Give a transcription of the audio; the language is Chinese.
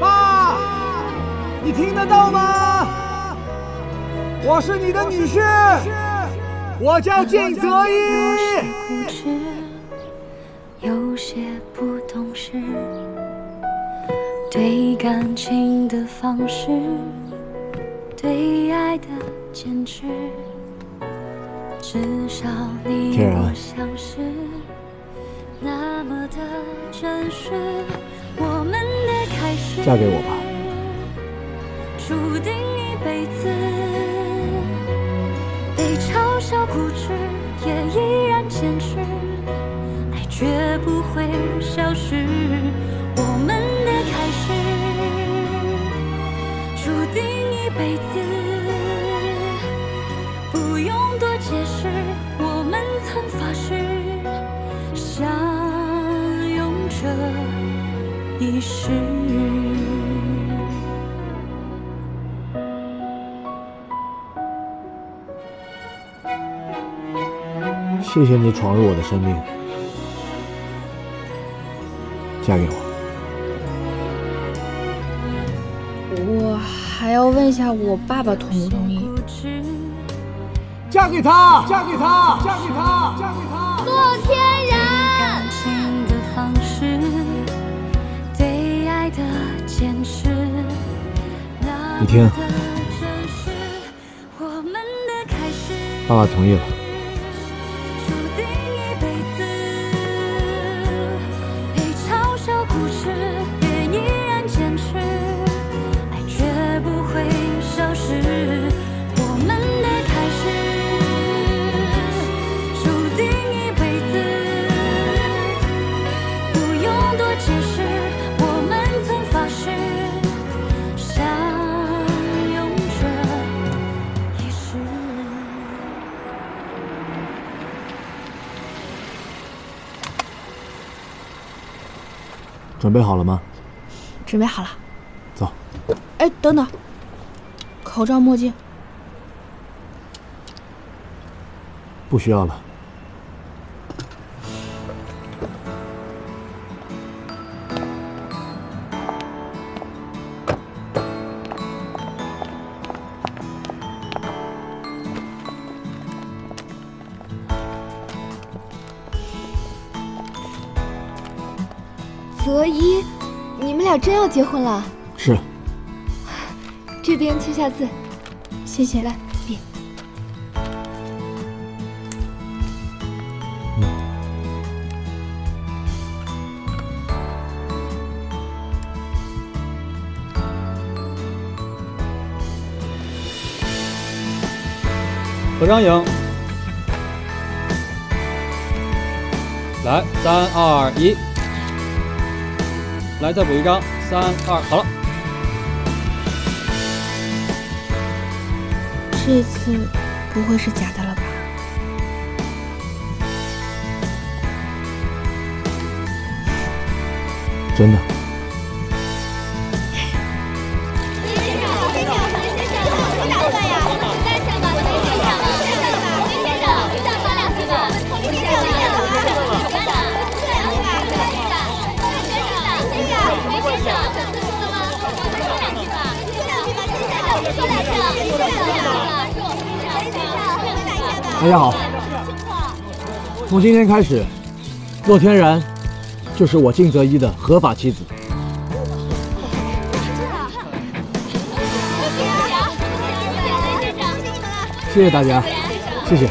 爸，你听得到吗？我是你的女婿，我叫靳泽一。有些不懂事，对感情的方式，对爱的坚持，至少你我相识，那么的真实。我们嫁给我吧，注定一辈子，被嘲笑固执，也依然坚持。爱绝不会消失，我们的开始注定一辈子，不用多解释，我们曾发誓相拥着一世。谢谢你闯入我的生命。嫁给我！我还要问一下我爸爸同不同意？嫁给他！嫁给他！嫁给他！嫁给他！洛天你听，爸爸同意了。准备好了吗？准备好了。走。哎，等等，口罩、墨镜不需要了。泽一，你们俩真要结婚了？是。这边签下字，谢谢。来，笔。合张影。来，三二一。来，再补一张，三二，好了。这次不会是假的了吧？真的。大家好，从今天开始，洛天然就是我静泽一的合法妻子。谢谢大家，谢谢。